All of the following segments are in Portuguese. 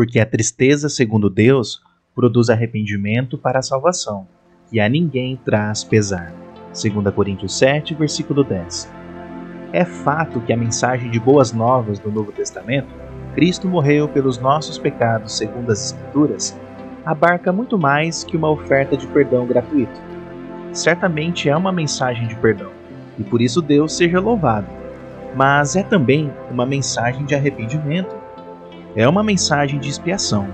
Porque a tristeza, segundo Deus, produz arrependimento para a salvação, e a ninguém traz pesar. 2 Coríntios 7, versículo 10. É fato que a mensagem de boas novas do Novo Testamento, Cristo morreu pelos nossos pecados segundo as Escrituras, abarca muito mais que uma oferta de perdão gratuito. Certamente é uma mensagem de perdão, e por isso Deus seja louvado. Mas é também uma mensagem de arrependimento. É uma mensagem de expiação,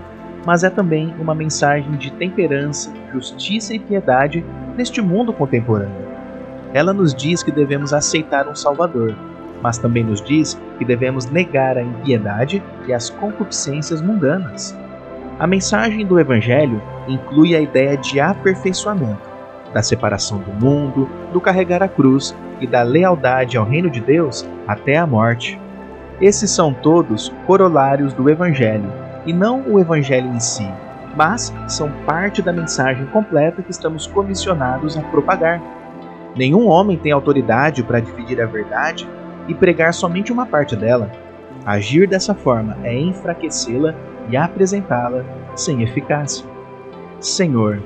mas é também uma mensagem de temperança, justiça e piedade neste mundo contemporâneo. Ela nos diz que devemos aceitar um Salvador, mas também nos diz que devemos negar a impiedade e as concupiscências mundanas. A mensagem do Evangelho inclui a ideia de aperfeiçoamento, da separação do mundo, do carregar a cruz e da lealdade ao reino de Deus até a morte. Esses são todos corolários do Evangelho, e não o Evangelho em si, mas são parte da mensagem completa que estamos comissionados a propagar. Nenhum homem tem autoridade para dividir a verdade e pregar somente uma parte dela. Agir dessa forma é enfraquecê-la e apresentá-la sem eficácia. Senhor,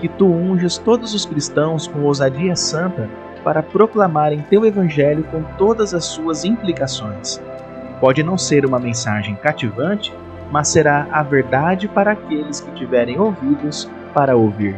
que tu unjas todos os cristãos com ousadia santa para proclamarem teu evangelho com todas as suas implicações. Pode não ser uma mensagem cativante, mas será a verdade para aqueles que tiverem ouvidos para ouvir.